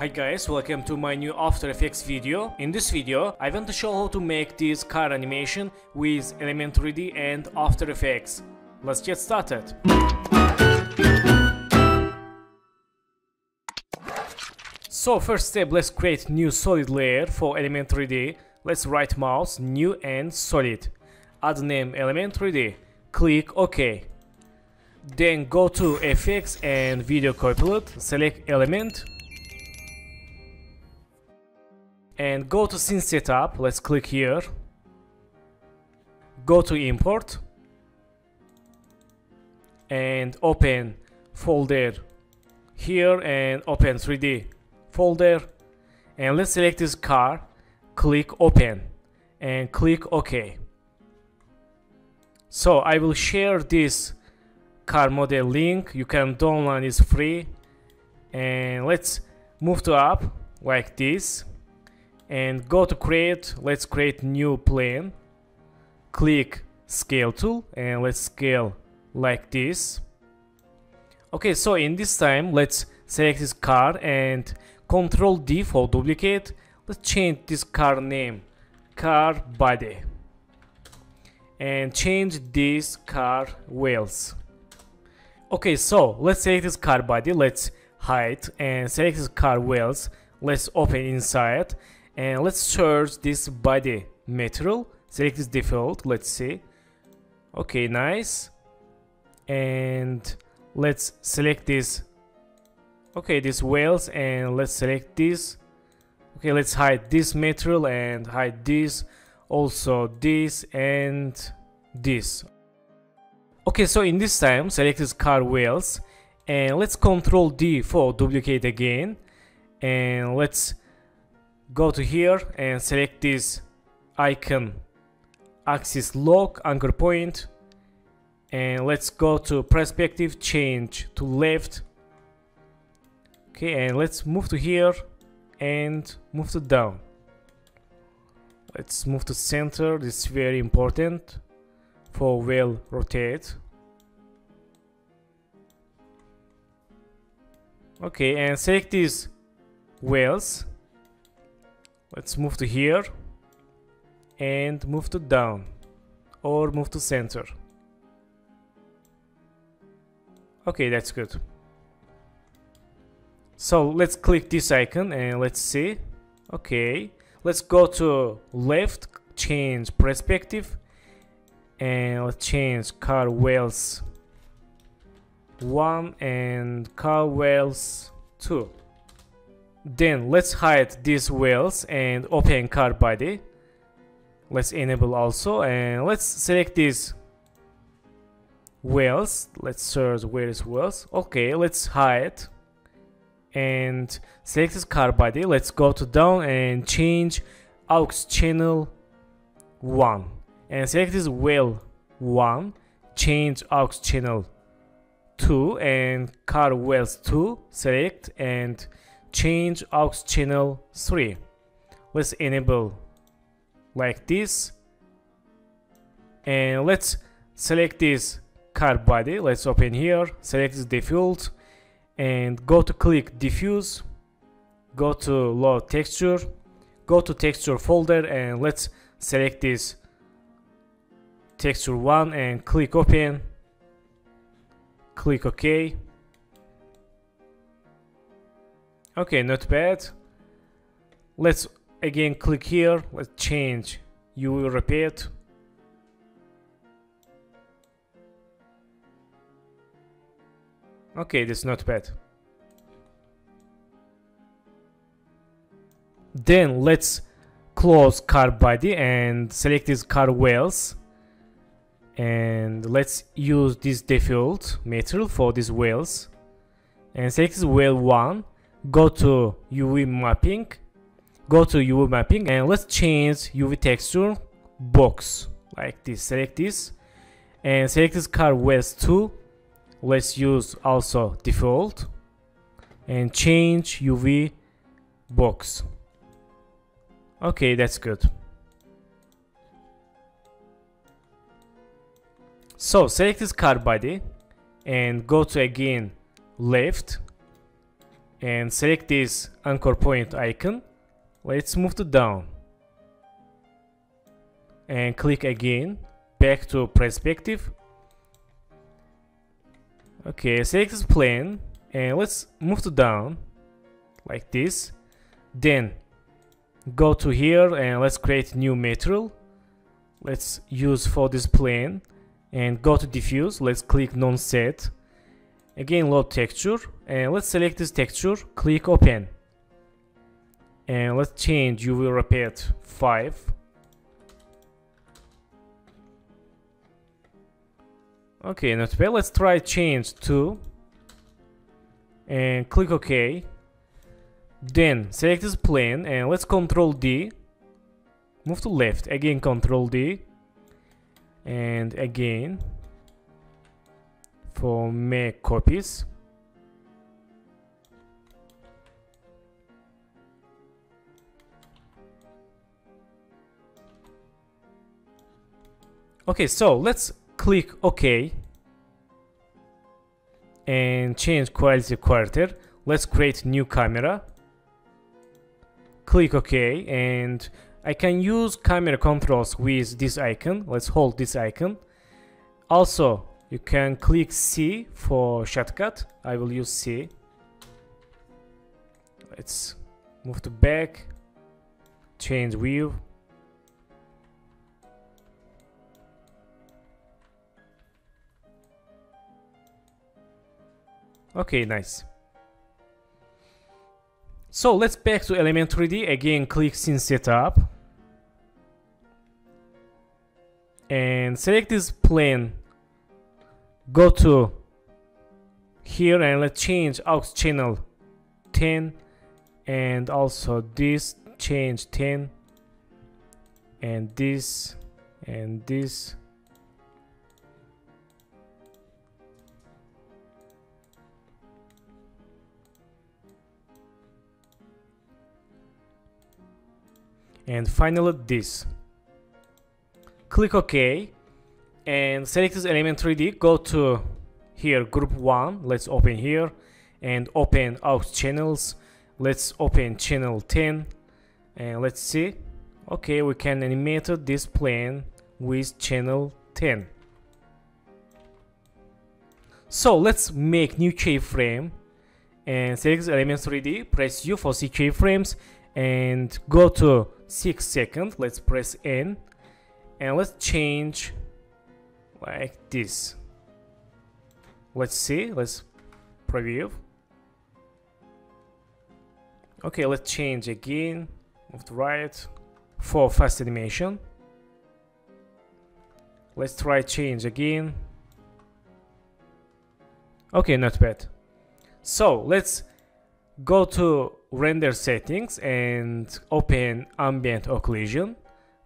Hi guys, welcome to my new After Effects video. In this video, I want to show how to make this car animation with Element 3D and After Effects. Let's get started. So first step, let's create new solid layer for Element 3D. Let's right mouse, new and solid. Add name Element 3D. Click OK. Then go to FX and Video Copilot, select element and go to scene setup let's click here. Go to import. And open folder here and open 3d folder. And let's select this car click open and click ok. So I will share this car model link. You can download it's free. And let's move to app like this and go to create let's create new plane click scale tool and let's scale like this. Okay so in this time let's select this car and control D for duplicate. Let's change this car name car body and change this car wheels. Okay so let's select this car body let's hide and select this car wheels. Let's open inside and let's search this body material. Select this default let's see. Okay nice. And let's select this. Okay these whales and let's select this. Okay let's hide this material and hide this. Also this and this. Okay so in this time select this car whales and let's control D for duplicate again. And let's go to here and select this icon axis lock anchor point and let's go to perspective change to left. Okay and let's move to here and move to down. Let's move to center this is very important for well rotate. Okay and select these wheels let's move to here and move to down or move to center. Okay that's good. So let's click this icon and let's see. Okay let's go to left change perspective and let's change car wheels 1 and car wheels 2 then let's hide these wheels and open car body. Let's enable also and let's select these wheels. Let's search where is wheels. Okay, let's hide and select this car body. Let's go to down and change aux channel 1 and select this wheel 1 change aux channel 2 and car wheels 2 select and change aux channel 3 let's enable like this. And let's select this car body. Let's open here select this default and go to click diffuse. Go to load texture go to texture folder and let's select this texture one and click open. Click ok Okay, not bad. Let's again click here. Let's change. You will repeat. Okay, that's not bad. Then let's close car body and select this car wheels and let's use this default material for these wheels and select this wheel 1 go to UV mapping go to UV mapping and let's change UV texture box like this. Select this and select this car west 2 let's use also default and change UV box. Okay that's good. So select this car body and go to again left and select this anchor point icon. Let's move to down. And click again back to perspective. Okay select this plane and let's move to down like this. Then go to here and let's create new material. Let's use for this plane and go to diffuse. Let's click non-set again load texture. And let's select this texture. Click open. And let's change. UV repeat 5 okay not bad. Let's try change 2 and click OK. Then select this plane. And let's control D. Move to left. Again control D. And again for make copies. Okay so let's click OK and change quality quarter. Let's create new camera. Click OK and I can use camera controls with this icon. Let's hold this icon. Also you can click C for shortcut. I will use C. Let's move to back. Change view okay nice. So let's back to element 3d again click scene setup. And select this plane go to here and let's change aux channel 10 and also this change 10 and this and this. And finally this. Click OK and select this element 3D go to here group 1 let's open here and open aux channels. Let's open channel 10 and let's see. Okay we can animate this plane with channel 10 so let's make new keyframe and select element 3D press U for see keyframes and go to 6 seconds. Let's press N and let's change like this. Let's see let's preview. Okay let's change again. Move to right. For fast animation. Let's try change again. Okay not bad. So let's go to render settings and open ambient occlusion.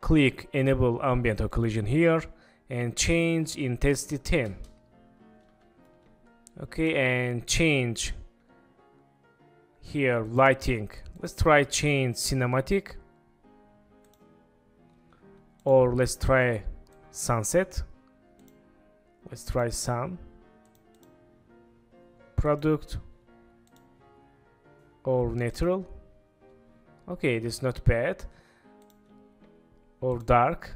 Click enable ambient occlusion here and change intensity 10 okay and change here lighting. Let's try change cinematic. Or let's try sunset. Let's try sun. Product. Or natural. Okay this is not bad. Or dark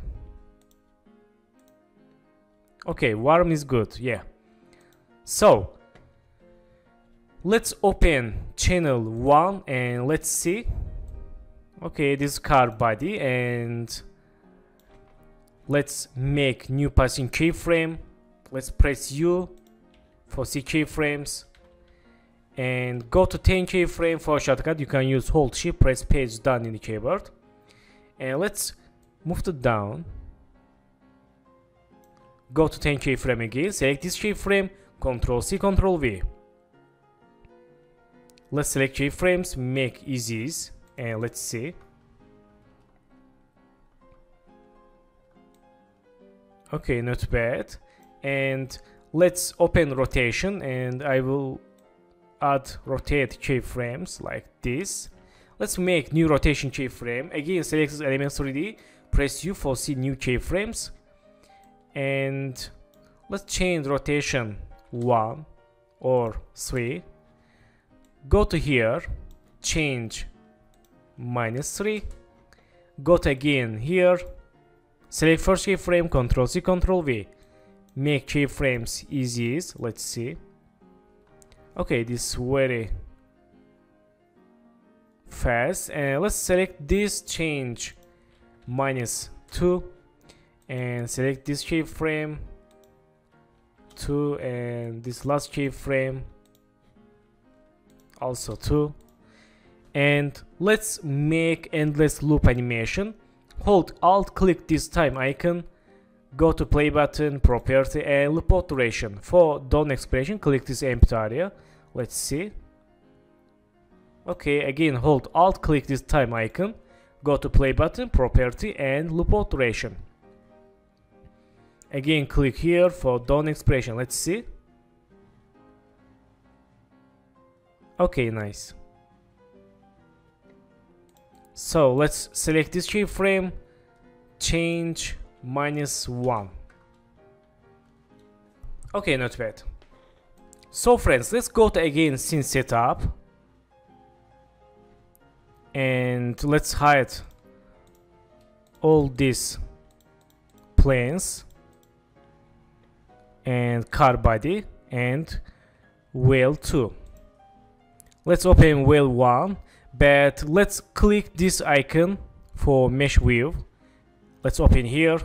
okay warm is good yeah. So let's open channel 1 and let's see. Okay this car body and let's make new passing keyframe. Let's press U for see keyframes and go to 10 keyframe for shortcut. You can use hold shift press page down in the keyboard and let's move to down go to 10 keyframe again select this keyframe control C control V. Let's select keyframes make easies and let's see. Okay not bad. And let's open rotation and I will add rotate keyframes like this. Let's make new rotation keyframe. Again select elements 3d press u for see new keyframes and let's change rotation 1 or 3 go to here change minus 3 go to again here select first keyframe ctrl c ctrl v. Make keyframes easy let's see. Okay this is very fast. And let's select this change minus 2 and select this keyframe 2 and this last keyframe also 2 and let's make endless loop animation. Hold alt click this time icon go to play button property and loop duration for done expression click this empty area. Let's see. Okay again hold alt click this time icon go to play button property and loop duration again click here for done expression. Let's see. Okay nice. So let's select this keyframe change minus 1 okay not bad. So friends let's go to again scene setup. And let's hide all these planes and car body and wheel 2 let's open wheel 1 but let's click this icon for mesh view let's open here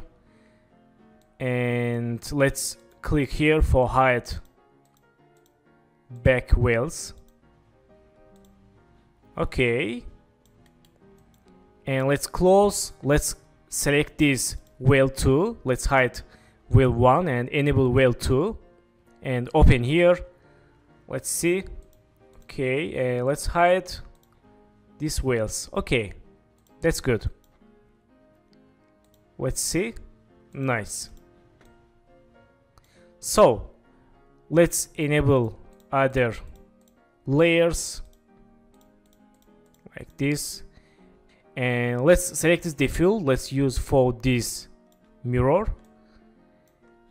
and let's click here for hide back wheels okay. And let's close let's select this wheel 2 let's hide wheel 1 and enable wheel 2 and open here. Let's see. Okay uh, let's hide these wheels. Okay that's good. Let's see. Nice. So let's enable other layers like this. And let's select this diffuse let's use for this mirror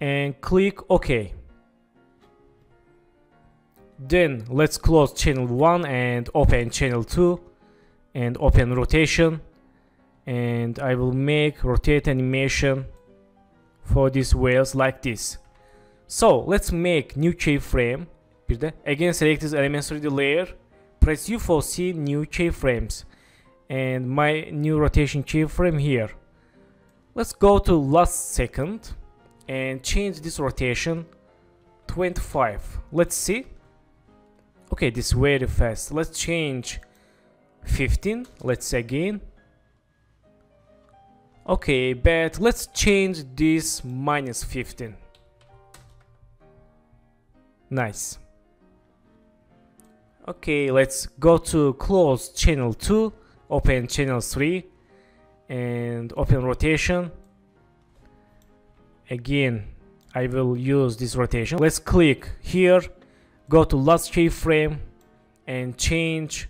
and click ok. Then let's close channel 1 and open channel 2 and open rotation. And I will make rotate animation for these wheels like this. So let's make new keyframe. Again select this element 3d layer. Press u for see new keyframes. And my new rotation keyframe here. Let's go to last second and change this rotation 25 let's see. Okay this very fast. Let's change 15 let's again. Okay but let's change this minus 15 nice. Okay let's go to close channel 2 open channel 3 and open rotation again I will use this rotation. Let's click here go to last keyframe and change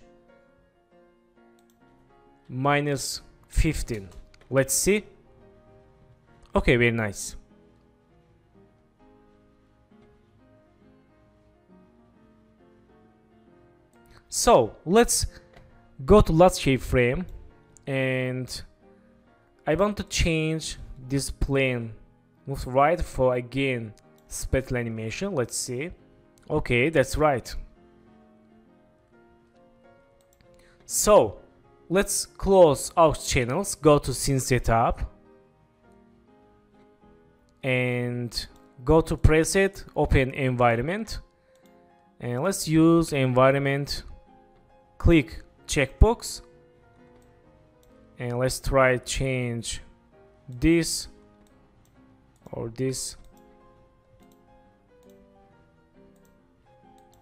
minus 15 let's see. Okay very nice. So let's go to last keyframe and I want to change this plane move right for again spatial animation. Let's see. Okay that's right. So let's close our channels. Go to scene setup. And go to preset open environment. And let's use environment. Click checkbox. And let's try change this or this.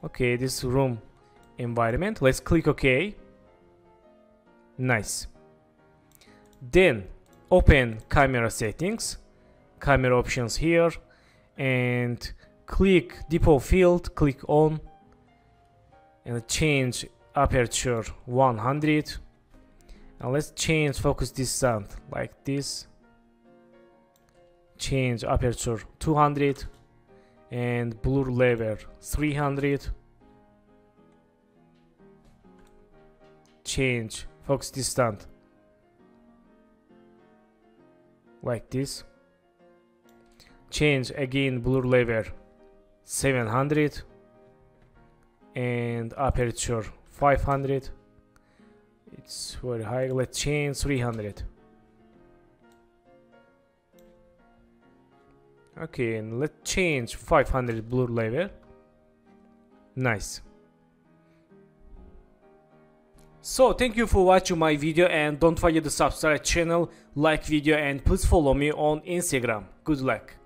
Okay this room environment. Let's click ok. Nice. Then open camera settings. Camera options here. And click depth field. Click on. And change aperture 100 and let's change focus distance like this change aperture 200 and blur level 300 change focus distance. Like this. Change again blur level 700 and aperture 500 it's very high. Let's change 300 okay and let's change 500 blur level nice. So thank you for watching my video and don't forget to subscribe channel like video and please follow me on instagram. Good luck